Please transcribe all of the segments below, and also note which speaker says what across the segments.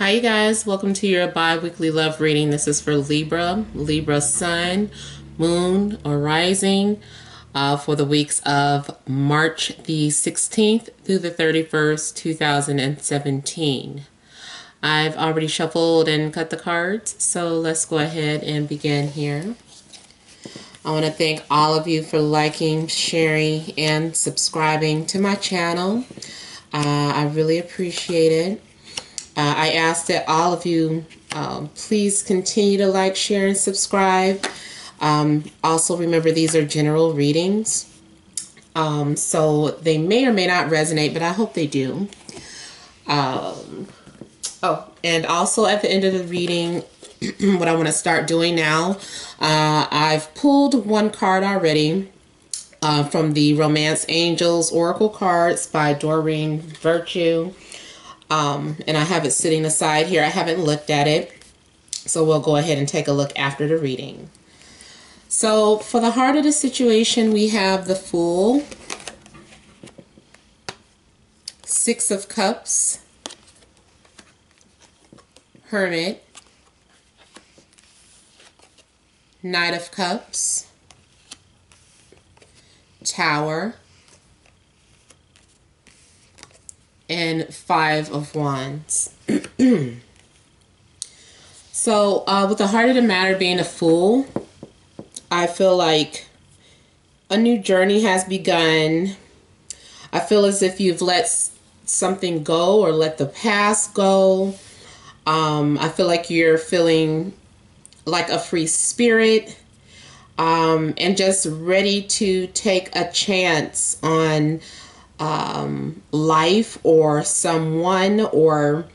Speaker 1: Hi, you guys. Welcome to your bi weekly love reading. This is for Libra, Libra Sun, Moon, or Rising uh, for the weeks of March the 16th through the 31st, 2017. I've already shuffled and cut the cards, so let's go ahead and begin here. I want to thank all of you for liking, sharing, and subscribing to my channel. Uh, I really appreciate it. Uh, I ask that all of you um, please continue to like, share, and subscribe. Um, also, remember these are general readings. Um, so they may or may not resonate, but I hope they do. Um, oh, and also at the end of the reading, what I want to start doing now, uh, I've pulled one card already uh, from the Romance Angels Oracle cards by Doreen Virtue. Um, and I have it sitting aside here. I haven't looked at it. So we'll go ahead and take a look after the reading. So for the heart of the situation, we have the Fool, Six of Cups, Hermit, Knight of Cups, Tower, and Five of Wands. so, uh, with the heart of the matter being a fool, I feel like a new journey has begun. I feel as if you've let something go or let the past go. Um, I feel like you're feeling like a free spirit um, and just ready to take a chance on um, life or someone or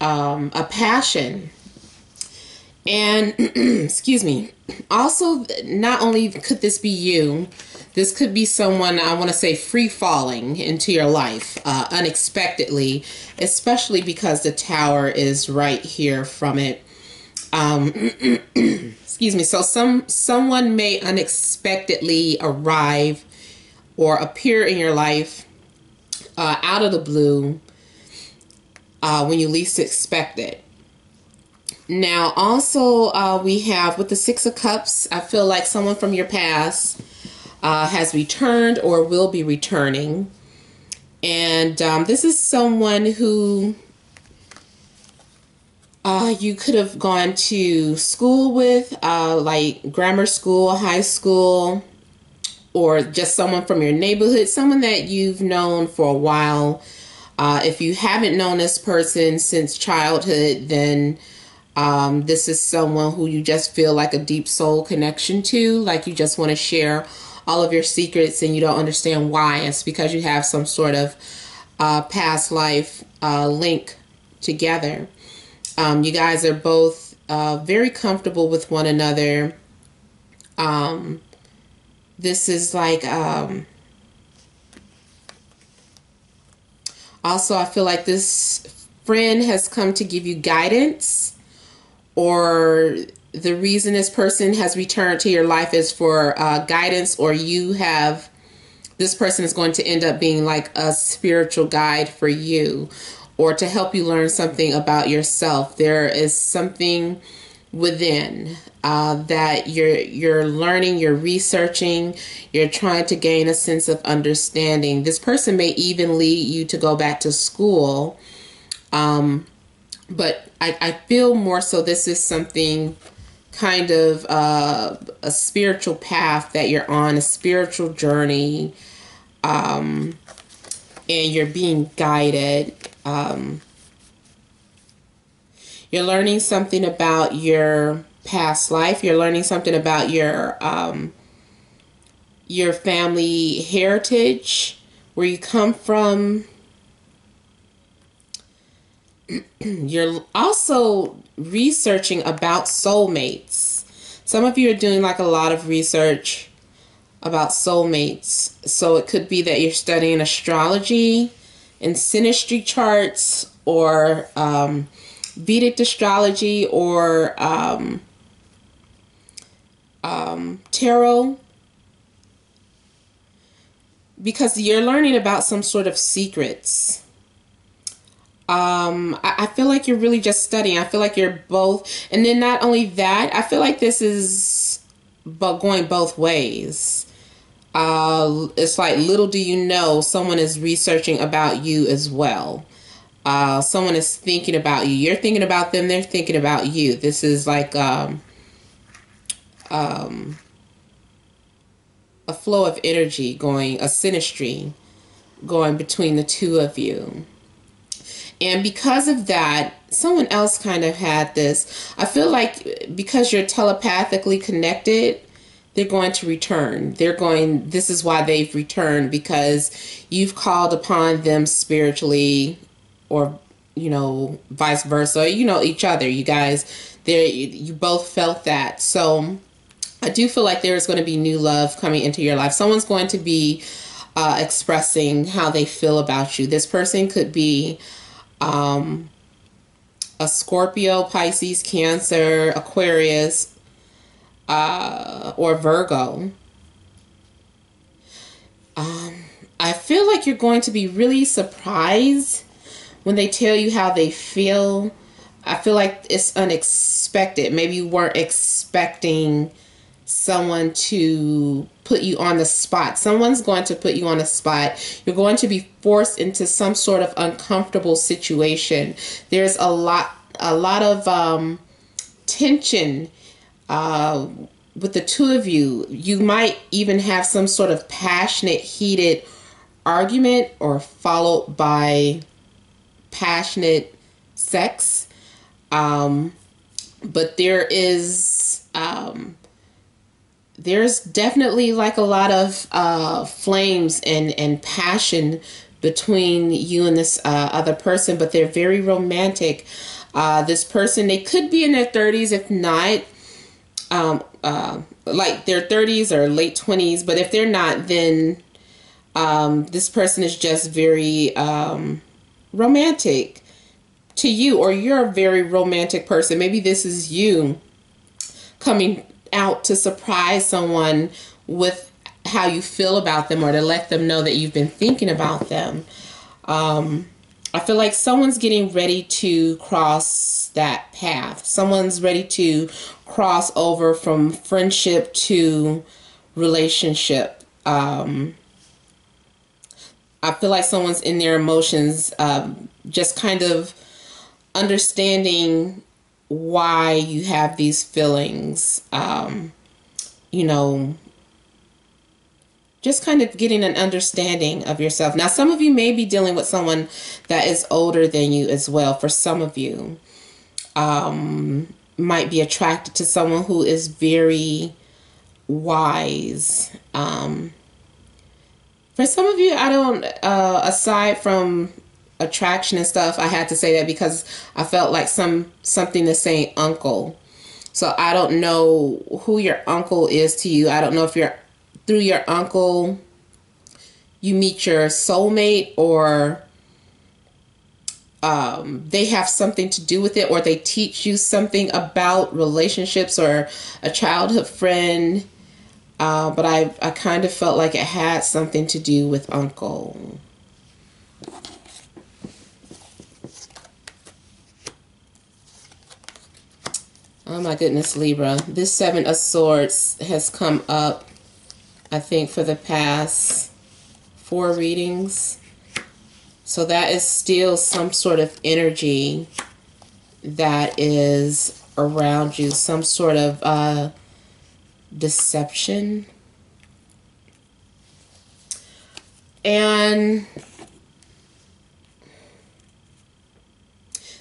Speaker 1: um, a passion. And, excuse me, also, not only could this be you, this could be someone, I want to say, free falling into your life uh, unexpectedly, especially because the tower is right here from it. Um, excuse me. So some someone may unexpectedly arrive or appear in your life uh, out of the blue uh, when you least expect it. Now, also, uh, we have with the Six of Cups, I feel like someone from your past uh, has returned or will be returning. And um, this is someone who uh, you could have gone to school with, uh, like grammar school, high school, or just someone from your neighborhood, someone that you've known for a while. Uh, if you haven't known this person since childhood, then um, this is someone who you just feel like a deep soul connection to, like you just want to share all of your secrets and you don't understand why. It's because you have some sort of uh, past life uh, link together. Um, you guys are both uh, very comfortable with one another. Um, this is like um also i feel like this friend has come to give you guidance or the reason this person has returned to your life is for uh, guidance or you have this person is going to end up being like a spiritual guide for you or to help you learn something about yourself. There is something within uh, that you're you're learning, you're researching, you're trying to gain a sense of understanding. This person may even lead you to go back to school, um, but I, I feel more so this is something kind of uh, a spiritual path that you're on, a spiritual journey, um, and you're being guided. Um, you're learning something about your past life. You're learning something about your um, your family heritage, where you come from. You're also researching about soulmates. Some of you are doing like a lot of research about soulmates. So it could be that you're studying astrology and synastry charts or um, Vedic astrology or um, um, tarot. Because you're learning about some sort of secrets. Um I, I feel like you're really just studying. I feel like you're both and then not only that i feel like this is but going both ways. Uh it's like little do you know someone is researching about you as well. Uh someone is thinking about you. You're thinking about them they're thinking about you. This is like um um a flow of energy going a synastry going between the two of you and because of that, someone else kind of had this. I feel like because you're telepathically connected, they're going to return. They're going, this is why they've returned because you've called upon them spiritually or, you know, vice versa, you know, each other. You guys, there, you both felt that. So I do feel like there's going to be new love coming into your life. Someone's going to be uh, expressing how they feel about you. This person could be um, a Scorpio, Pisces, Cancer, Aquarius, uh, or Virgo. Um, I feel like you're going to be really surprised when they tell you how they feel. I feel like it's unexpected. Maybe you weren't expecting someone to put you on the spot. Someone's going to put you on the spot. You're going to be forced into some sort of uncomfortable situation. There's a lot a lot of um, tension uh, with the two of you. You might even have some sort of passionate, heated argument or followed by passionate sex. Um, but there is um, there's definitely like a lot of uh, flames and, and passion between you and this uh, other person, but they're very romantic. Uh, this person, they could be in their 30s, if not, um, uh, like their 30s or late 20s, but if they're not, then um, this person is just very um, romantic to you, or you're a very romantic person. Maybe this is you coming out to surprise someone with how you feel about them or to let them know that you've been thinking about them. Um, I feel like someone's getting ready to cross that path. Someone's ready to cross over from friendship to relationship. Um, I feel like someone's in their emotions, um, just kind of understanding why you have these feelings. Um, you know, just kind of getting an understanding of yourself. Now, some of you may be dealing with someone that is older than you as well. For some of you, um, might be attracted to someone who is very wise. Um, for some of you, I don't, uh, aside from attraction and stuff, I had to say that because I felt like some something to say uncle. So I don't know who your uncle is to you. I don't know if you're through your uncle you meet your soulmate or um, they have something to do with it or they teach you something about relationships or a childhood friend. Uh, but I, I kind of felt like it had something to do with uncle. Oh my goodness, Libra. This Seven of Swords has come up, I think, for the past four readings. So that is still some sort of energy that is around you, some sort of uh, deception. And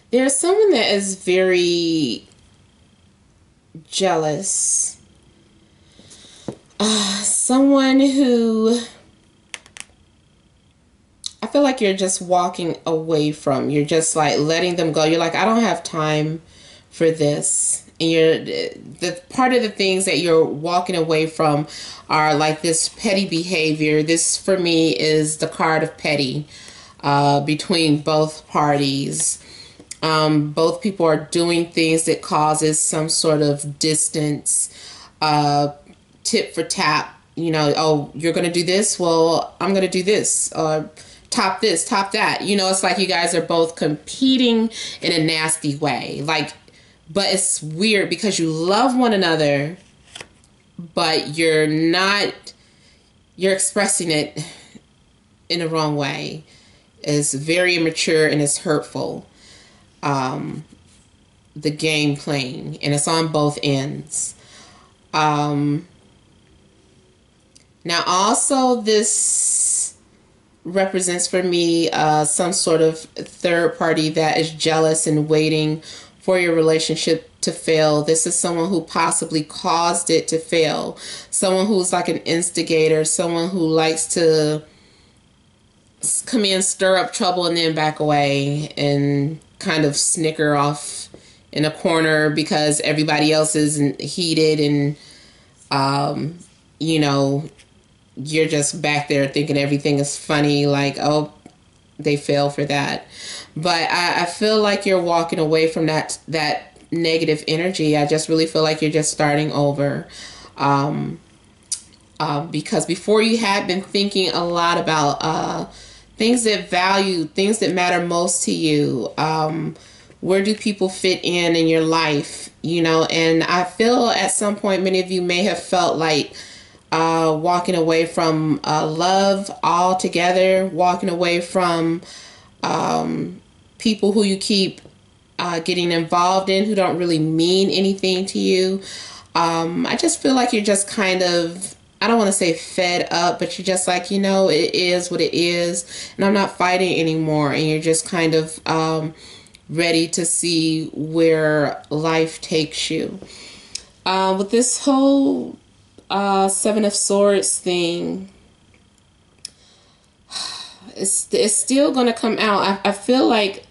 Speaker 1: there's someone that is very jealous. Uh, someone who I feel like you're just walking away from. You're just like letting them go. You're like, I don't have time for this. And you're the part of the things that you're walking away from are like this petty behavior. This for me is the card of petty uh, between both parties. Um, both people are doing things that causes some sort of distance, uh, tip for tap. You know, oh, you're going to do this. Well, I'm going to do this. Uh, top this, top that. You know, it's like you guys are both competing in a nasty way. Like, but it's weird because you love one another, but you're not, you're expressing it in the wrong way. It's very immature and it's hurtful. Um, the game playing, and it's on both ends. Um, now, also, this represents for me uh, some sort of third party that is jealous and waiting for your relationship to fail. This is someone who possibly caused it to fail. Someone who's like an instigator, someone who likes to come in, stir up trouble, and then back away and kind of snicker off in a corner because everybody else is heated and, um, you know, you're just back there thinking everything is funny, like, oh, they fell for that. But I, I feel like you're walking away from that that negative energy. I just really feel like you're just starting over. Um, uh, because before you had been thinking a lot about uh, things that value, things that matter most to you. Um, where do people fit in in your life? You know, and I feel at some point many of you may have felt like uh, walking away from uh, love altogether, walking away from um, people who you keep uh, getting involved in who don't really mean anything to you. Um, I just feel like you're just kind of, I don't want to say fed up, but you're just like, you know, it is what it is, and I'm not fighting anymore, and you're just kind of um, ready to see where life takes you. Uh, with this whole uh, Seven of Swords thing, it's, it's still going to come out. I, I feel like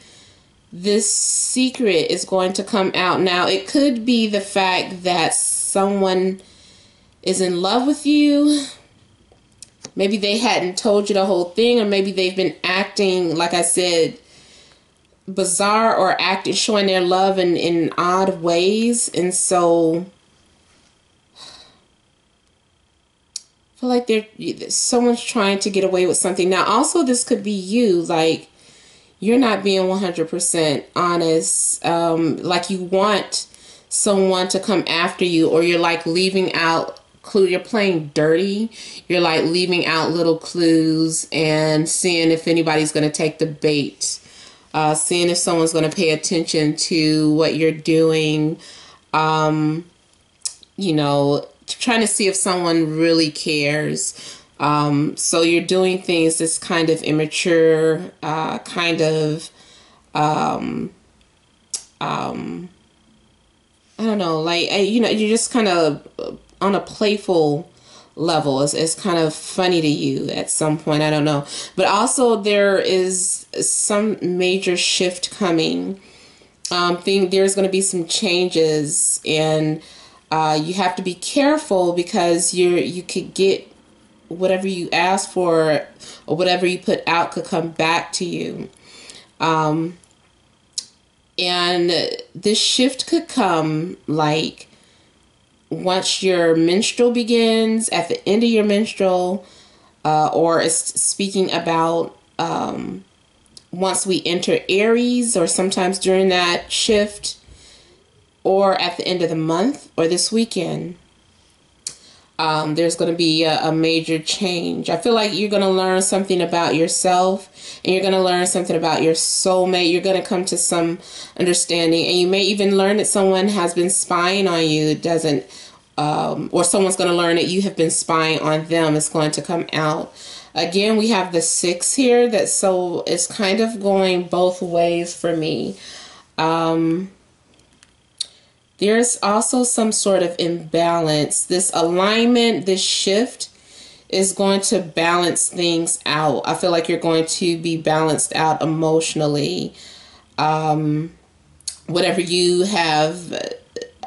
Speaker 1: this secret is going to come out. Now, it could be the fact that someone is in love with you. Maybe they hadn't told you the whole thing, or maybe they've been acting, like I said, bizarre or acting, showing their love in, in odd ways. And so feel like they're someone's trying to get away with something. Now, also, this could be you, like you're not being 100% honest. Um, like you want someone to come after you, or you're like leaving out clue. You're playing dirty. You're like leaving out little clues and seeing if anybody's going to take the bait. Uh, seeing if someone's going to pay attention to what you're doing. Um, you know, trying to see if someone really cares. Um, so you're doing things that's kind of immature, uh, kind of, um, um, I don't know, like, you know, you're just kind of on a playful level. It's, it's kind of funny to you at some point. I don't know. But also, there is some major shift coming. Um, think there's going to be some changes and uh, you have to be careful because you're you could get whatever you ask for or whatever you put out could come back to you. Um, and this shift could come like once your menstrual begins, at the end of your menstrual, uh, or speaking about um, once we enter Aries, or sometimes during that shift or at the end of the month or this weekend, um, there's going to be a, a, major change. I feel like you're going to learn something about yourself and you're going to learn something about your soulmate. You're going to come to some understanding, and you may even learn that someone has been spying on you. Doesn't, um, or someone's going to learn that you have been spying on them. It's going to come out. Again, we have the six here that so it's kind of going both ways for me. Um, there's also some sort of imbalance. This alignment, this shift is going to balance things out. I feel like you're going to be balanced out emotionally. Um, whatever you have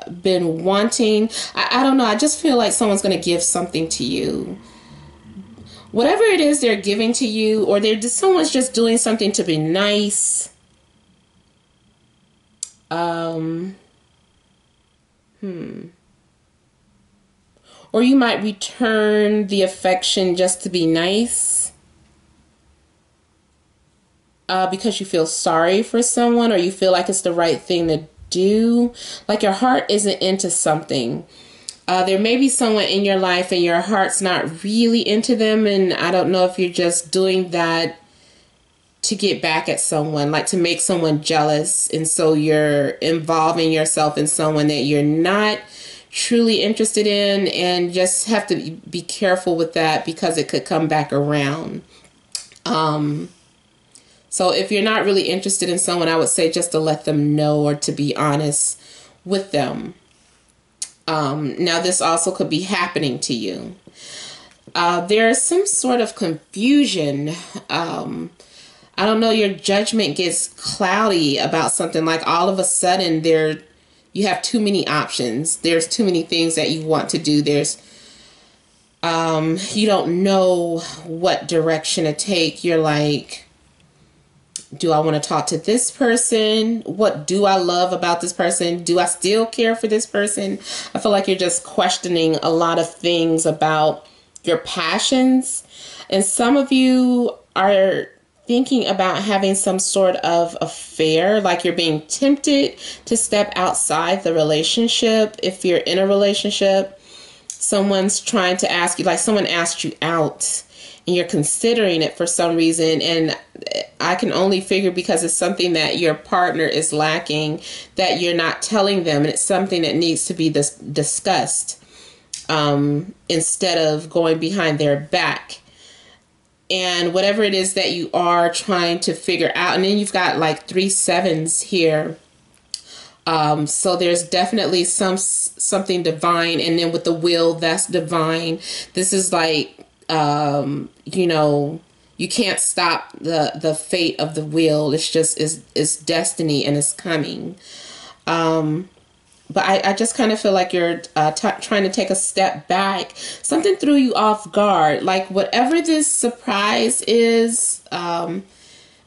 Speaker 1: been wanting, I, I don't know. I just feel like someone's going to give something to you. Whatever it is they're giving to you, or they're just someone's just doing something to be nice. Um, Hmm. Or you might return the affection just to be nice. uh, because you feel sorry for someone or you feel like it's the right thing to do. Like your heart isn't into something. Uh, there may be someone in your life and your heart's not really into them, and I don't know if you're just doing that to get back at someone, like to make someone jealous, and so you're involving yourself in someone that you're not truly interested in, and just have to be careful with that because it could come back around. Um, so if you're not really interested in someone, I would say just to let them know or to be honest with them. Um, now, this also could be happening to you. Uh, there's some sort of confusion. Um, I don't know, your judgment gets cloudy about something like all of a sudden there you have too many options. There's too many things that you want to do. There's um you don't know what direction to take. You're like do I want to talk to this person? What do I love about this person? Do I still care for this person? I feel like you're just questioning a lot of things about your passions. And some of you are thinking about having some sort of affair, like you're being tempted to step outside the relationship. If you're in a relationship, someone's trying to ask you, like someone asked you out and you're considering it for some reason and I can only figure because it's something that your partner is lacking that you're not telling them and it's something that needs to be dis- discussed um, instead of going behind their back. And whatever it is that you are trying to figure out and then you've got like three sevens here um, so there's definitely some something divine and then with the will that's divine. This is like um, you know, you can't stop the the fate of the wheel. It's just is is destiny and it's coming. Um, but I, I just kind of feel like you're uh, t- trying to take a step back. Something threw you off guard. Like whatever this surprise is, um,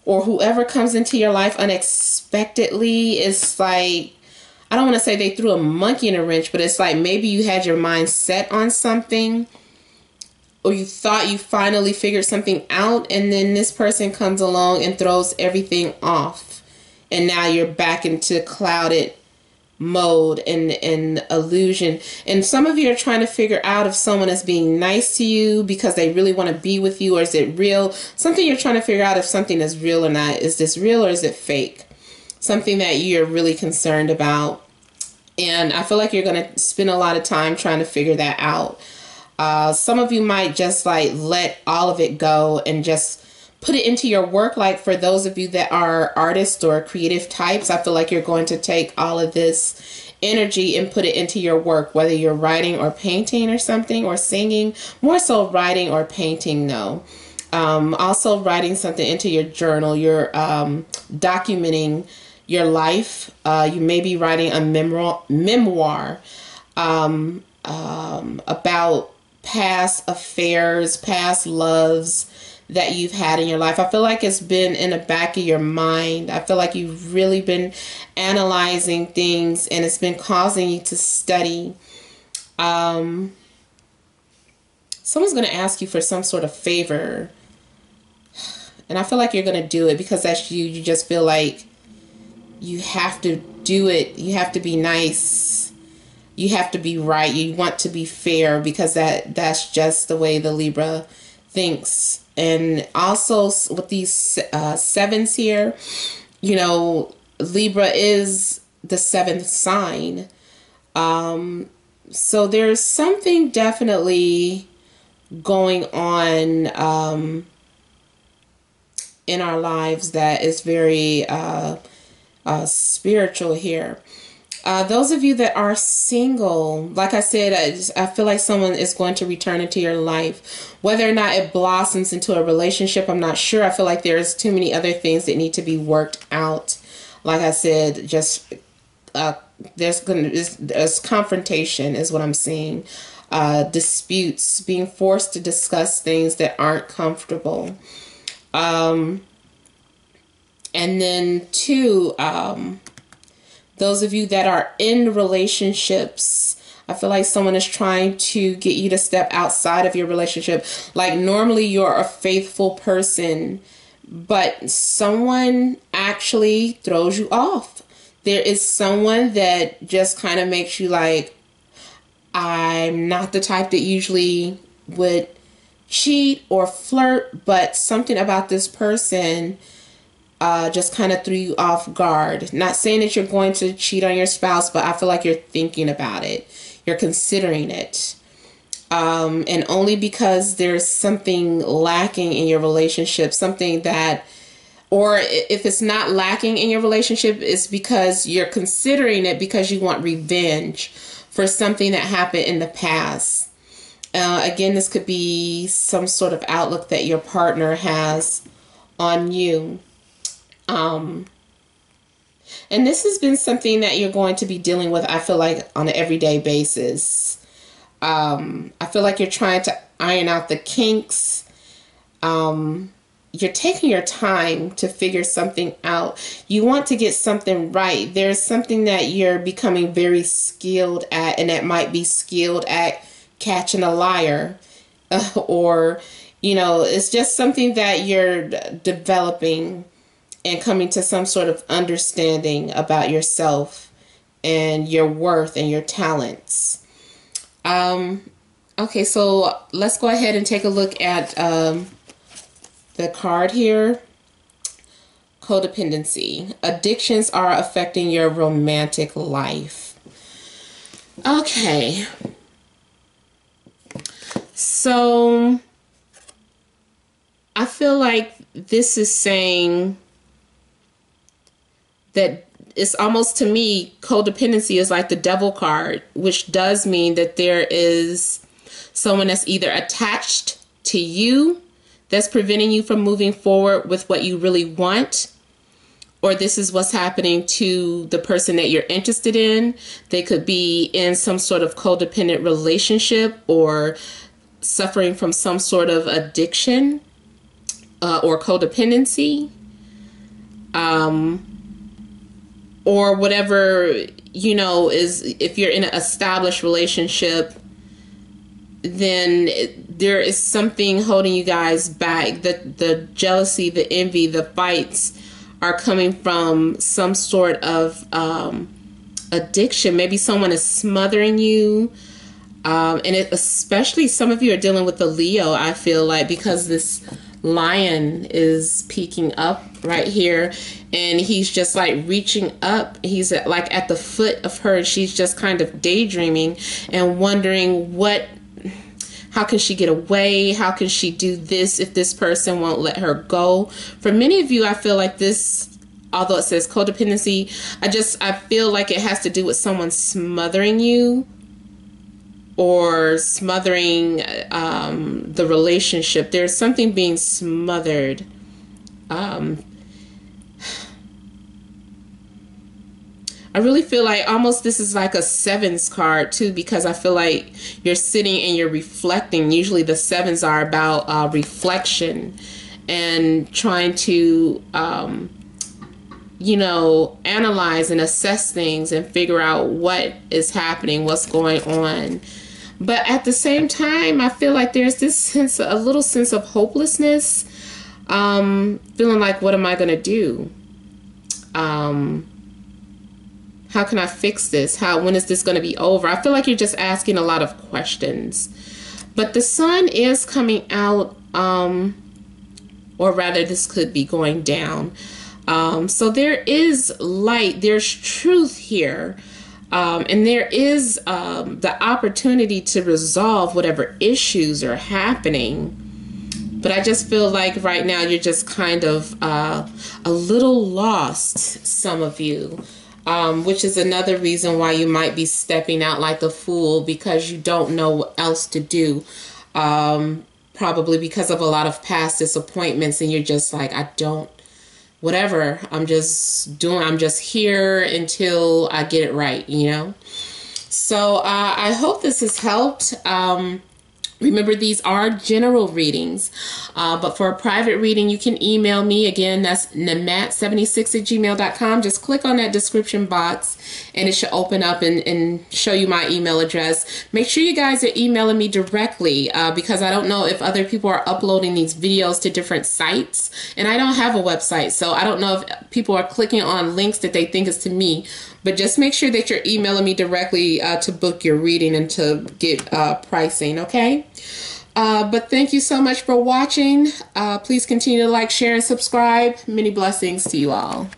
Speaker 1: or whoever comes into your life unexpectedly, is like I don't want to say they threw a monkey in a wrench, but it's like maybe you had your mind set on something or you thought you finally figured something out and then this person comes along and throws everything off. And now you're back into clouded mode and and illusion. And some of you are trying to figure out if someone is being nice to you because they really want to be with you or is it real? Something you're trying to figure out if something is real or not. Is this real or is it fake? Something that you're really concerned about. And i feel like you're going to spend a lot of time trying to figure that out uh, some of you might just like let all of it go and just put it into your work. Like for those of you that are artists or creative types, I feel like you're going to take all of this energy and put it into your work, whether you're writing or painting or something or singing, more so writing or painting, no. Um, also, writing something into your journal, you're um, documenting your life. Uh, you may be writing a memoir, memoir um, um about past affairs, past loves that you've had in your life. I feel like it's been in the back of your mind. I feel like you've really been analyzing things and it's been causing you to study. Um, someone's going to ask you for some sort of favor. And I feel like you're going to do it because that's you. You just feel like you have to do it. You have to be nice you have to be right. You want to be fair because that that's just the way the Libra thinks. And also with these uh, sevens here, you know, Libra is the seventh sign. Um, so there's something definitely going on um, in our lives that is very uh, uh, spiritual here. Uh, those of you that are single, like I said, I, just, I feel like someone is going to return into your life. Whether or not it blossoms into a relationship, I'm not sure. I feel like there's too many other things that need to be worked out. Like I said, just uh, there's going to there's confrontation is what I'm seeing. Uh, disputes, being forced to discuss things that aren't comfortable. Um, and then two, um, those of you that are in relationships, I feel like someone is trying to get you to step outside of your relationship. Like normally you're a faithful person, but someone actually throws you off. There is someone that just kind of makes you like, I'm not the type that usually would cheat or flirt, but something about this person uh, just kind of threw you off guard. Not saying that you're going to cheat on your spouse, but I feel like you're thinking about it, you're considering it. Um, and only because there's something lacking in your relationship, something that, or if it's not lacking in your relationship, it's because you're considering it because you want revenge for something that happened in the past. Uh, again, this could be some sort of outlook that your partner has on you. Um, and this has been something that you're going to be dealing with, I feel like, on an everyday basis. Um, I feel like you're trying to iron out the kinks. Um, you're taking your time to figure something out. You want to get something right. There's something that you're becoming very skilled at, and that might be skilled at catching a liar, uh, or, you know, it's just something that you're developing and coming to some sort of understanding about yourself and your worth and your talents. Um, okay, so let's go ahead and take a look at um, the card here. Codependency. Addictions are affecting your romantic life. Okay. So I feel like this is saying that it's almost to me codependency is like the devil card which does mean that there is someone that's either attached to you that's preventing you from moving forward with what you really want or this is what's happening to the person that you're interested in. They could be in some sort of codependent relationship or suffering from some sort of addiction uh, or codependency. Um, or whatever you know is if you're in an established relationship then there is something holding you guys back. The the jealousy the envy the fights are coming from some sort of um, addiction. Maybe someone is smothering you um, and it, especially some of you are dealing with the leo i feel like because this lion is peeking up right here and he's just like reaching up. He's at, like at the foot of her and she's just kind of daydreaming and wondering what how can she get away? How can she do this if this person won't let her go? For many of you i feel like this although it says codependency i just i feel like it has to do with someone smothering you or smothering um, the relationship. There's something being smothered. Um, I really feel like almost this is like a sevens card too, because I feel like you're sitting and you're reflecting. Usually the sevens are about uh, reflection and trying to, um, you know, analyze and assess things and figure out what is happening, what's going on. But at the same time, I feel like there's this sense, a little sense of hopelessness. Um, feeling like, what am I going to do? Um, how can I fix this? How, when is this going to be over? I feel like you're just asking a lot of questions. But the sun is coming out, um, or rather, this could be going down. Um, so there is light, there's truth here. Um, and there is um, the opportunity to resolve whatever issues are happening. But I just feel like right now you're just kind of uh, a little lost, some of you, um, which is another reason why you might be stepping out like a fool because you don't know what else to do. Um, probably because of a lot of past disappointments, and you're just like, I don't whatever. I'm just doing, I'm just here until I get it right, you know? So uh, I hope this has helped. Um, Remember, these are general readings, uh, but for a private reading, you can email me. Again, that's nimat76 at gmail.com. Just click on that description box and it should open up and, and show you my email address. Make sure you guys are emailing me directly uh, because I don't know if other people are uploading these videos to different sites and I don't have a website. So I don't know if people are clicking on links that they think is to me. But just make sure that you're emailing me directly uh, to book your reading and to get uh, pricing, okay? Uh, but thank you so much for watching. Uh, please continue to like, share, and subscribe. Many blessings to you all.